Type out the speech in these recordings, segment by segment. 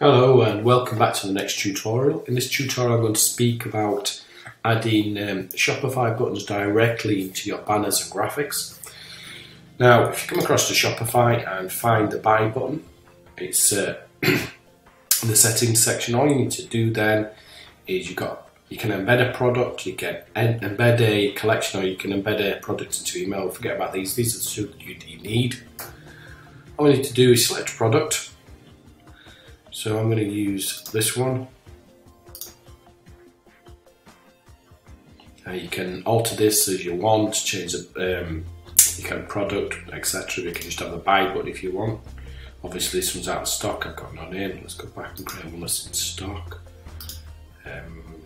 Hello and welcome back to the next tutorial. In this tutorial I'm going to speak about adding um, Shopify buttons directly into your banners and graphics. Now if you come across to Shopify and find the buy button, it's uh, in the settings section. All you need to do then is you got you can embed a product, you can embed a collection or you can embed a product into email. Forget about these, these are the two that you need. All you need to do is select product so I'm going to use this one. Uh, you can alter this as you want, change the um, you can product, etc. You can just have a buy button if you want. Obviously this one's out of stock, I've got none in. Let's go back and create one that's in stock. Um,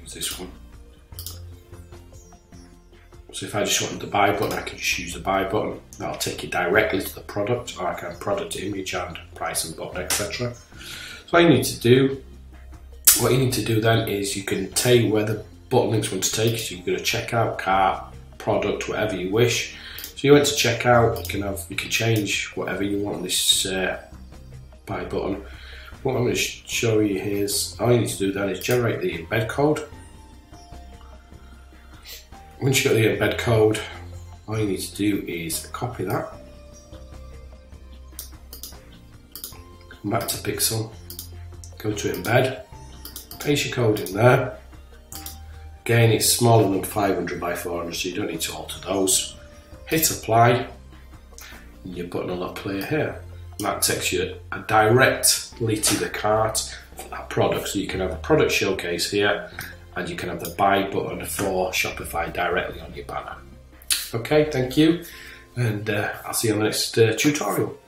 use this one. So if I just wanted the buy button, I can just use the buy button. That'll take you directly to the product, or I can product image and price and button, etc. So all you need to do, what you need to do then is you can take where the button links want to take. So you can go to checkout, cart, product, whatever you wish. So you went to checkout, you can have, you can change whatever you want this uh, buy button. What I'm going to show you here is all you need to do then is generate the embed code once you've got the embed code, all you need to do is copy that. Come back to Pixel, go to embed, paste your code in there. Again, it's smaller than 500 by 400, so you don't need to alter those. Hit apply, and your button will appear here. And that takes you directly to the cart for that product. So you can have a product showcase here and you can have the buy button for Shopify directly on your banner. Okay, thank you, and uh, I'll see you on the next uh, tutorial.